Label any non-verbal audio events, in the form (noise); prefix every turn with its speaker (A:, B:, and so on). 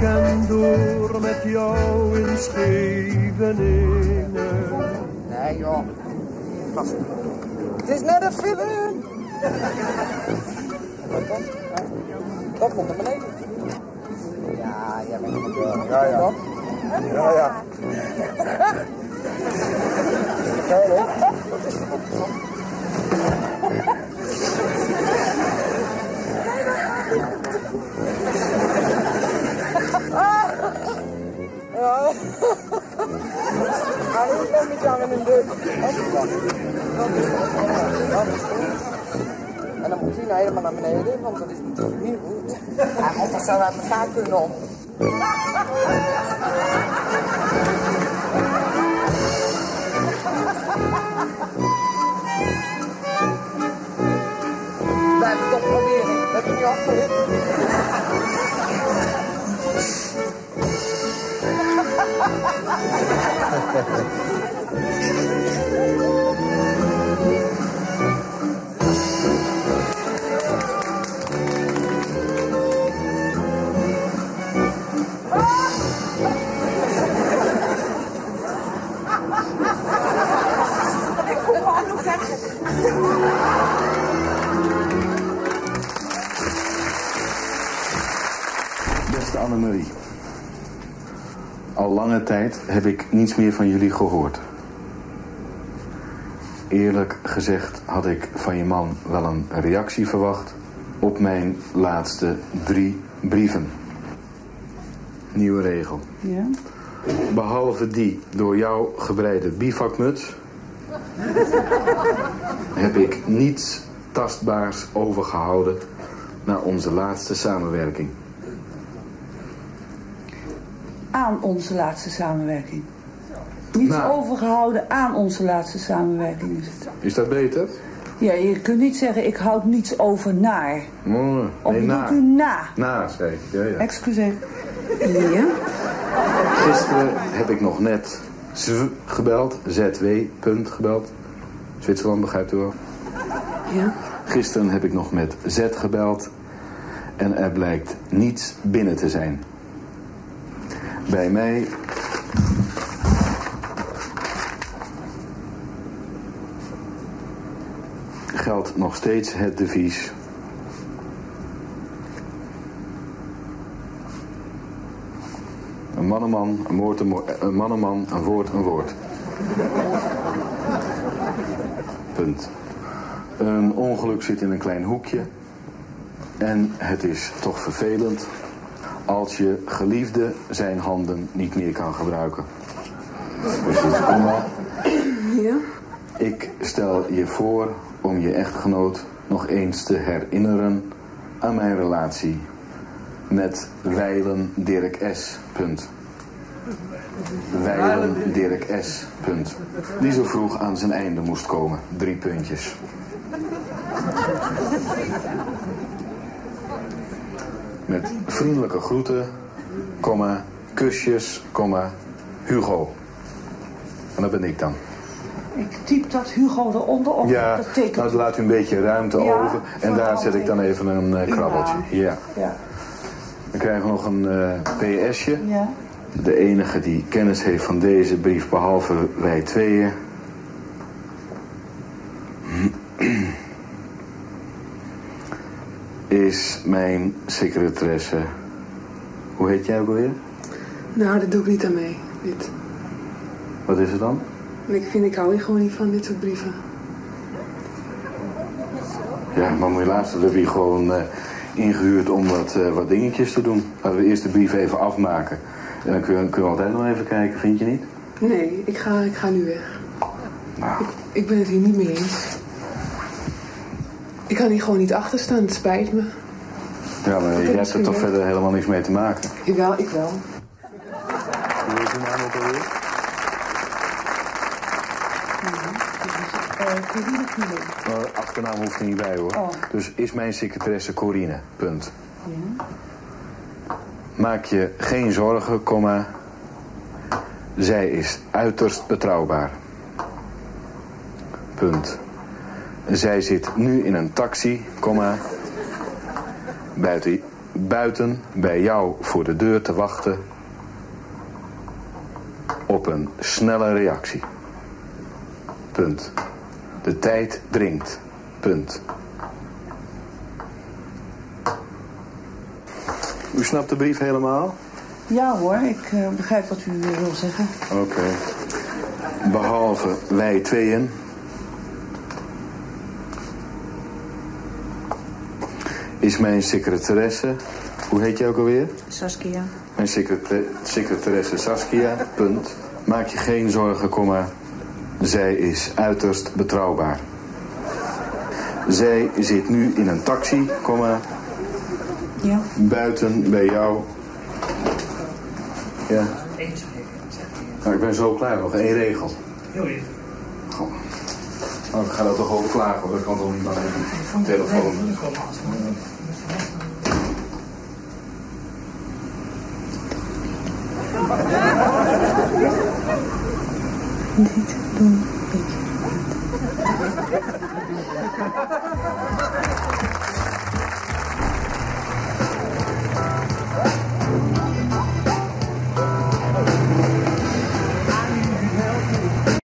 A: weekend door met jou in Scheveningen.
B: Nee joh. Pas. Het is net een film. Wat dan? Dat komt naar beneden. Ja, jij bent het wel. Ja, ja. Ja, ja. (laughs) Geil, hè? Niet nog met jou in een deur. En dan moet hij nou helemaal naar beneden, want dat is natuurlijk niet
C: Annemarie. Al lange tijd heb ik niets meer van jullie gehoord. Eerlijk gezegd had ik van je man wel een reactie verwacht op mijn laatste drie brieven. Nieuwe regel.
D: Ja?
C: Behalve die door jou gebreide bivakmuts (laughs) heb ik niets tastbaars overgehouden naar onze laatste samenwerking.
D: Aan onze laatste samenwerking. Niets
C: Nou.
D: overgehouden aan onze laatste samenwerking is het.
C: Is dat beter?
D: Ja, je kunt niet zeggen ik houd niets over naar.
C: Oh,
D: Of
C: nee, na.
D: u na?
C: Na, zei ik. Ja, ja.
D: Excuseer. Ja?
C: Gisteren heb ik nog net ZW gebeld. ZW, punt, gebeld. Zwitserland, begrijpt u wel?
D: Ja.
C: Gisteren heb ik nog met Z gebeld. En er blijkt niets binnen te zijn. Bij mij... geldt nog steeds het devies... Een man een man, een woord een, wo- een een woord een woord. Punt. Een ongeluk zit in een klein hoekje. En het is toch vervelend als je geliefde zijn handen niet meer kan gebruiken. Komma.
D: Ja?
C: Ik stel je voor om je echtgenoot nog eens te herinneren aan mijn relatie met Weilen Dirk S. Punt. Weilen Dirk S. Punt. Die zo vroeg aan zijn einde moest komen. Drie puntjes. Met vriendelijke groeten, komma, kusjes, komma, Hugo. En dat ben ik dan.
D: Ik typ dat Hugo eronder op.
C: Ja,
D: dat tekent.
C: nou, laat u een beetje ruimte
D: Ja,
C: over. En daar zet ik dan even een eh, krabbeltje. Ja.
D: Ja.
C: Dan krijgen we nog een eh, PS'je.
D: Ja.
C: De enige die kennis heeft van deze brief, behalve wij tweeën. Is mijn secretaresse. Hoe heet jij ook alweer?
E: Nou, dat doe ik niet aan mee. Dit.
C: Wat is het dan?
E: Ik vind, ik hou hier gewoon niet van dit soort brieven.
C: Ja, maar moet je luisteren, we hebben hier gewoon eh, ingehuurd om wat, eh, wat dingetjes te doen. Laten we eerst de brief even afmaken. En dan kunnen we, altijd nog even kijken, vind je niet?
E: Nee, ik ga, ik ga nu weg.
C: Nou,
E: Ik ben het hier niet mee eens. Ik kan hier gewoon niet achter staan, het spijt me.
C: ja, maar jij hebt er toch verder helemaal niks mee te maken.
E: Jawel, ik wel.
C: Hoe is je naam ook alweer?
D: Eh, Corine.
C: Nou, achternaam hoeft er niet bij hoor.
D: Oh.
C: Dus is mijn secretaresse Corine, punt.
D: Ja.
C: Maak je geen zorgen, komma. Zij is uiterst betrouwbaar. Punt. Zij zit nu in een taxi, komma. Buiten, buiten bij jou voor de deur te wachten op een snelle reactie. Punt. De tijd dringt. Punt. U snapt de brief helemaal?
D: Ja hoor, ik eh, begrijp wat u eh, wil zeggen.
C: Oké. Behalve wij tweeën. Is mijn secretaresse, hoe heet je ook alweer?
F: Saskia.
C: Mijn secreta- secretaresse Saskia, punt. Maak je geen zorgen, komma. Zij is uiterst betrouwbaar. Zij zit nu in een taxi, komma,
F: Ja.
C: buiten bij jou. Ja. Nou, ik ben zo klaar, nog één regel.
G: Heel even.
C: Goh. Nou, ik ga daar toch over klagen, hoor. dat kan toch niet maar even telefoon. (laughs)
F: Niet doen.